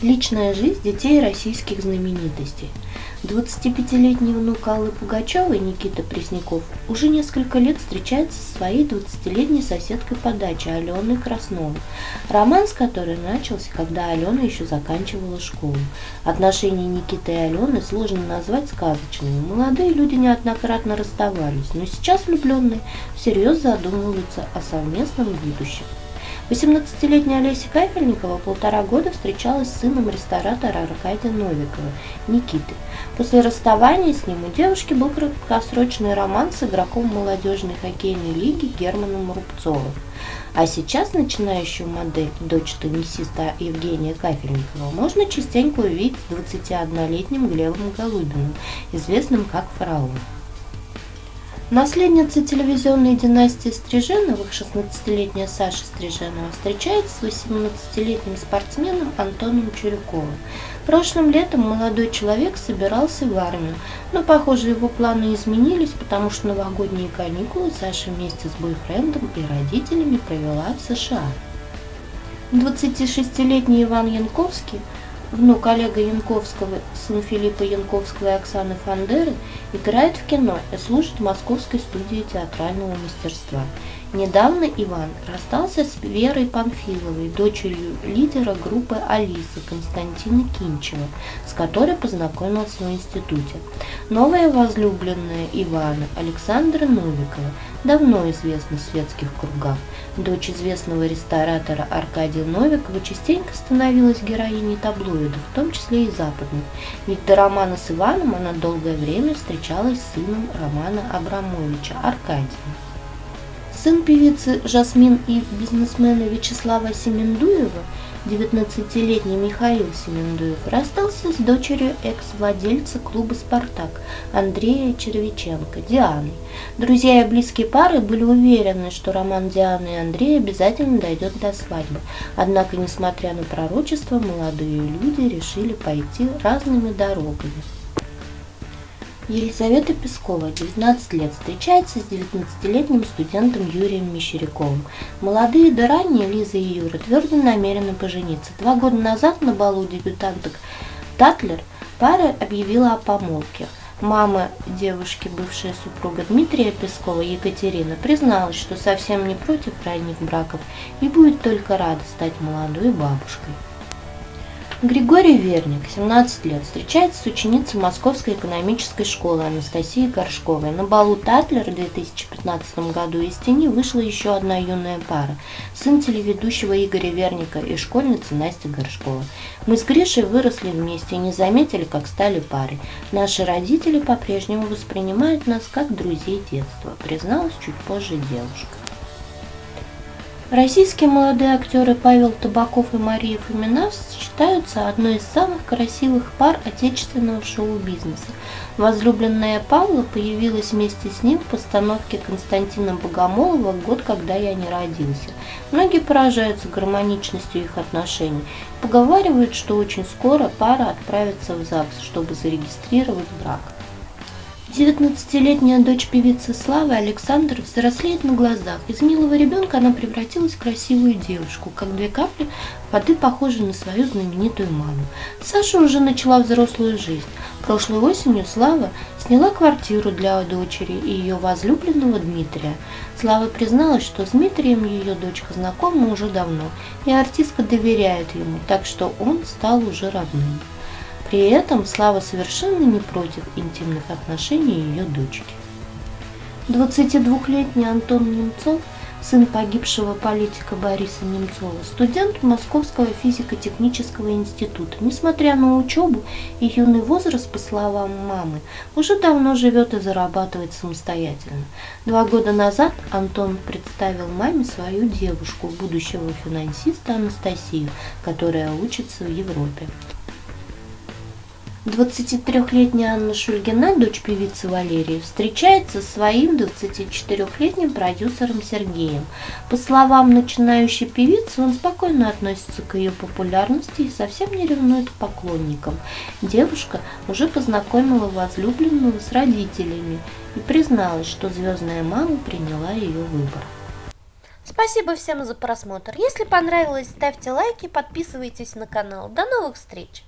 Личная жизнь детей российских знаменитостей. 25-летний внук Аллы Пугачевой Никита Пресняков уже несколько лет встречается со своей 20-летней соседкой по даче Аленой Красновой, роман с которой начался, когда Алена еще заканчивала школу. Отношения Никиты и Алены сложно назвать сказочными. Молодые люди неоднократно расставались, но сейчас влюбленные всерьез задумываются о совместном будущем. 18-летняя Олеся Кайфельникова полтора года встречалась с сыном ресторатора Аркадия Новикова, Никиты. После расставания с ним у девушки был краткосрочный роман с игроком молодежной хоккейной лиги Германом Рубцовым. А сейчас начинающую модель, дочь теннисиста Евгения Кафельникова, можно частенько увидеть с 21-летним Глебом Голубиным, известным как «Фараон». Наследница телевизионной династии Стриженовых, 16-летняя Саша Стриженова, встречается с 18-летним спортсменом Антоном Чурюковым. Прошлым летом молодой человек собирался в армию, но, похоже, его планы изменились, потому что новогодние каникулы Саша вместе с бойфрендом и родителями провела в США. 26-летний Иван Янковский – внук Олега Янковского, сын Филиппа Янковского и Оксаны Фандеры, играет в кино и служит в Московской студии театрального мастерства. Недавно Иван расстался с Верой Панфиловой, дочерью лидера группы Алисы Константина Кинчева, с которой познакомился в институте. Новая возлюбленная Ивана Александра Новикова давно известна в светских кругах. Дочь известного ресторатора Аркадия Новикова частенько становилась героиней таблоидов, в том числе и западных. Ведь до романа с Иваном она долгое время встречалась с сыном Романа Абрамовича Аркадием. Сын певицы Жасмин и бизнесмена Вячеслава Семендуева, 19-летний Михаил Семендуев, расстался с дочерью экс-владельца клуба «Спартак» Андрея Червиченко, Дианой. Друзья и близкие пары были уверены, что роман Дианы и Андрея обязательно дойдет до свадьбы. Однако, несмотря на пророчество, молодые люди решили пойти разными дорогами. Елизавета Пескова, 19 лет, встречается с 19-летним студентом Юрием Мещеряковым. Молодые да ранние Лиза и Юра твердо намерены пожениться. Два года назад на балу дебютанток Татлер пара объявила о помолвке. Мама девушки, бывшая супруга Дмитрия Пескова, Екатерина, призналась, что совсем не против ранних браков и будет только рада стать молодой бабушкой. Григорий Верник, 17 лет, встречается с ученицей Московской экономической школы Анастасией Горшковой. На балу Татлер в 2015 году из тени вышла еще одна юная пара. Сын телеведущего Игоря Верника и школьница Настя Горшкова. Мы с Гришей выросли вместе и не заметили, как стали парой. Наши родители по-прежнему воспринимают нас как друзей детства, призналась чуть позже девушка. Российские молодые актеры Павел Табаков и Мария Фомина считаются одной из самых красивых пар отечественного шоу-бизнеса. Возлюбленная Павла появилась вместе с ним в постановке Константина Богомолова «Год, когда я не родился». Многие поражаются гармоничностью их отношений. Поговаривают, что очень скоро пара отправится в ЗАГС, чтобы зарегистрировать брак. 19-летняя дочь певицы Славы Александр взрослеет на глазах. Из милого ребенка она превратилась в красивую девушку, как две капли воды похожи на свою знаменитую маму. Саша уже начала взрослую жизнь. Прошлой осенью Слава сняла квартиру для дочери и ее возлюбленного Дмитрия. Слава призналась, что с Дмитрием ее дочка знакома уже давно, и артистка доверяет ему, так что он стал уже родным. При этом Слава совершенно не против интимных отношений ее дочки. 22-летний Антон Немцов, сын погибшего политика Бориса Немцова, студент Московского физико-технического института. Несмотря на учебу и юный возраст, по словам мамы, уже давно живет и зарабатывает самостоятельно. Два года назад Антон представил маме свою девушку, будущего финансиста Анастасию, которая учится в Европе. 23-летняя Анна Шульгина, дочь певицы Валерии, встречается со своим 24-летним продюсером Сергеем. По словам начинающей певицы, он спокойно относится к ее популярности и совсем не ревнует поклонникам. Девушка уже познакомила возлюбленного с родителями и призналась, что звездная мама приняла ее выбор. Спасибо всем за просмотр. Если понравилось, ставьте лайки, подписывайтесь на канал. До новых встреч!